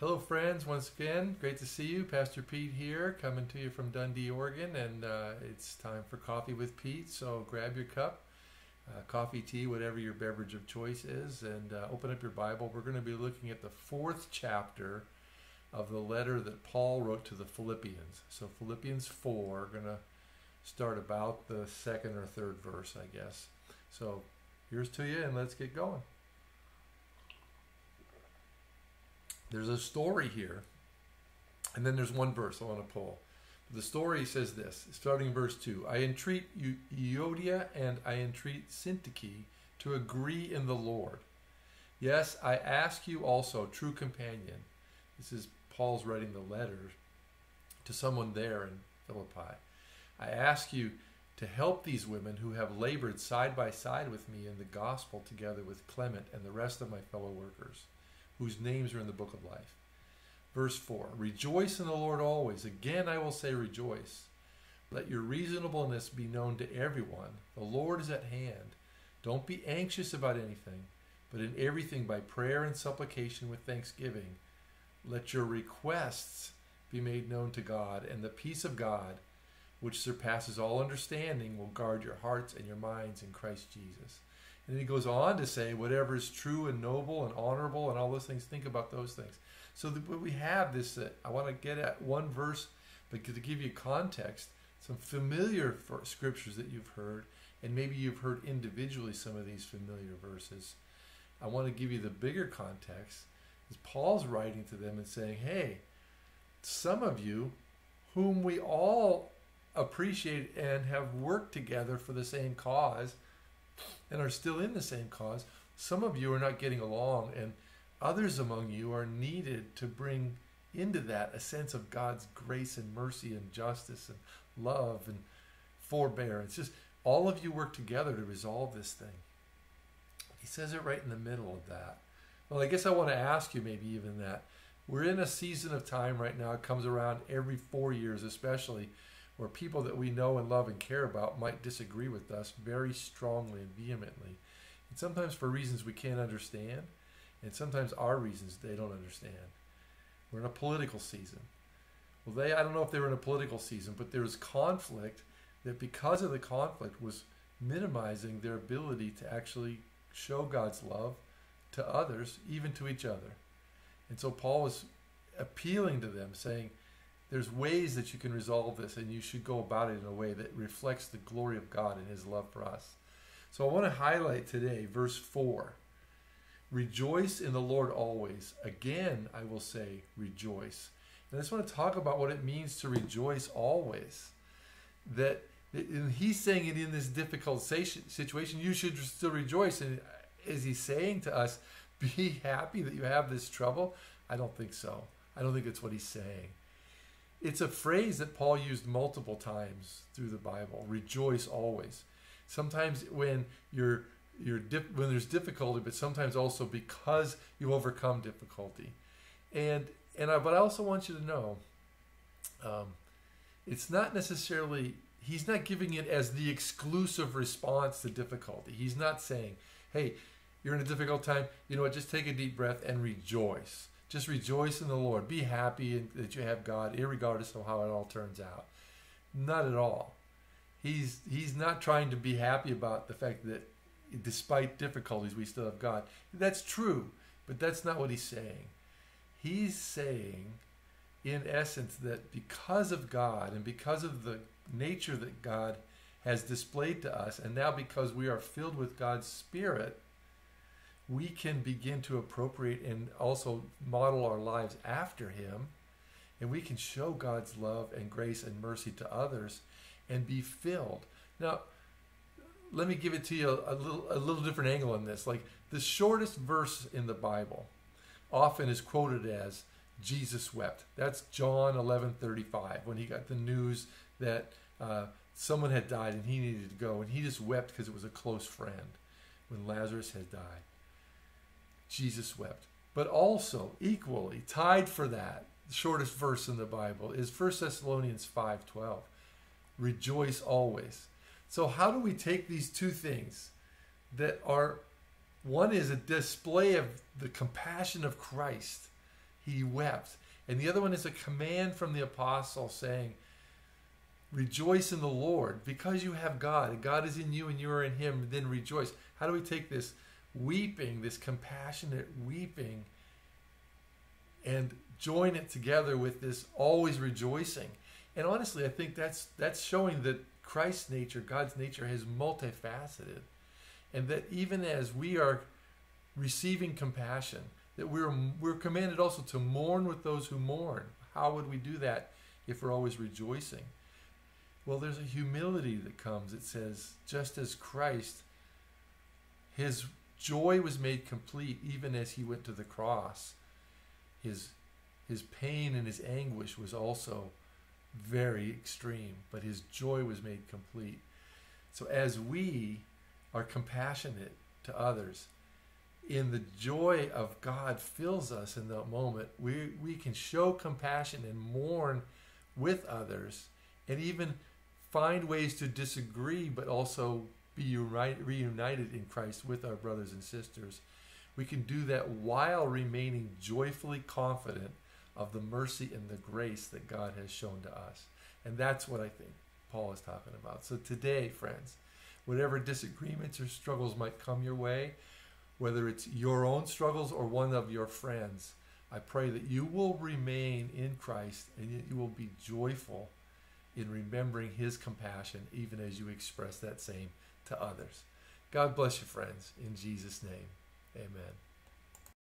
Hello, friends. Once again, great to see you. Pastor Pete here, coming to you from Dundee, Oregon, and uh, it's time for coffee with Pete. So grab your cup, uh, coffee, tea, whatever your beverage of choice is, and uh, open up your Bible. We're going to be looking at the fourth chapter of the letter that Paul wrote to the Philippians. So Philippians four, going to start about the second or third verse, I guess. So here's to you, and let's get going. There's a story here, and then there's one verse I want to pull. The story says this, starting in verse 2 I entreat Euodia and I entreat Syntyche to agree in the Lord. Yes, I ask you also, true companion. This is Paul's writing the letter to someone there in Philippi. I ask you to help these women who have labored side by side with me in the gospel together with Clement and the rest of my fellow workers whose names are in the book of life. Verse 4 Rejoice in the Lord always. Again, I will say, rejoice. Let your reasonableness be known to everyone. The Lord is at hand. Don't be anxious about anything, but in everything by prayer and supplication with thanksgiving. Let your requests be made known to God, and the peace of God, which surpasses all understanding, will guard your hearts and your minds in Christ Jesus. And then he goes on to say, whatever is true and noble and honorable and all those things, think about those things. So the, we have this, uh, I want to get at one verse, but to give you context, some familiar scriptures that you've heard, and maybe you've heard individually some of these familiar verses. I want to give you the bigger context. Is Paul's writing to them and saying, hey, some of you whom we all appreciate and have worked together for the same cause and are still in the same cause, some of you are not getting along, and others among you are needed to bring into that a sense of God's grace and mercy and justice and love and forbearance. Just all of you work together to resolve this thing. He says it right in the middle of that. Well, I guess I want to ask you maybe even that. We're in a season of time right now, it comes around every four years, especially, where people that we know and love and care about might disagree with us very strongly and vehemently. And sometimes for reasons we can't understand, and sometimes our reasons they don't understand. We're in a political season. Well, they, I don't know if they were in a political season, but there was conflict that because of the conflict was minimizing their ability to actually show God's love to others, even to each other. And so Paul was appealing to them, saying, there's ways that you can resolve this, and you should go about it in a way that reflects the glory of God and His love for us. So I want to highlight today verse 4 Rejoice in the Lord always. Again, I will say, rejoice. And I just want to talk about what it means to rejoice always. That he's saying it in this difficult situation, you should still rejoice. And is he saying to us, be happy that you have this trouble? I don't think so. I don't think that's what he's saying it's a phrase that Paul used multiple times through the Bible. Rejoice always. Sometimes when you're you're dip, when there's difficulty, but sometimes also because you overcome difficulty. And and I, but I also want you to know, um, it's not necessarily he's not giving it as the exclusive response to difficulty. He's not saying, "Hey, you're in a difficult time. You know what? Just take a deep breath and rejoice." Just rejoice in the Lord. Be happy that you have God, regardless of how it all turns out. Not at all. He's he's not trying to be happy about the fact that despite difficulties we still have God. That's true, but that's not what he's saying. He's saying in essence that because of God and because of the nature that God has displayed to us, and now because we are filled with God's Spirit, we can begin to appropriate and also model our lives after him and we can show God's love and grace and mercy to others and be filled. Now, let me give it to you a, a, little a little different angle on this. Like the shortest verse in the Bible often is quoted as Jesus wept. That's John 11:35 when he got the news that uh, someone had died and he needed to go and he just wept because it was a close friend when Lazarus had died. Jesus wept. But also, equally, tied for that, the shortest verse in the Bible is 1 Thessalonians 5:12. Rejoice always. So how do we take these two things that are one is a display of the compassion of Christ. he wept. And the other one is a command from the apostle saying, Rejoice in the Lord because you have God, and God is in you and you are in him, then rejoice. How do we take this weeping, this compassionate weeping, and join it together with this always rejoicing? And honestly, I think that's that's showing that Christ's nature, God's nature, is multifaceted, and that even as we are receiving compassion, that we're we're commanded also to mourn with those who mourn. How would we do that if we're always rejoicing? Well, there's a humility that comes. It says, just as Christ, his joy was made complete even as he went to the cross. His his pain and his anguish was also very extreme, but his joy was made complete. So as we are compassionate to others, in the joy of God fills us in that moment, we, we can show compassion and mourn with others and even find ways to disagree, but also be reunited in Christ with our brothers and sisters. We can do that while remaining joyfully confident of the mercy and the grace that God has shown to us. And that's what I think Paul is talking about. So today, friends, whatever disagreements or struggles might come your way, whether it's your own struggles or one of your friends, I pray that you will remain in Christ and you will be joyful in remembering his compassion even as you express that same to others. God bless you, friends, in Jesus' name. Amen.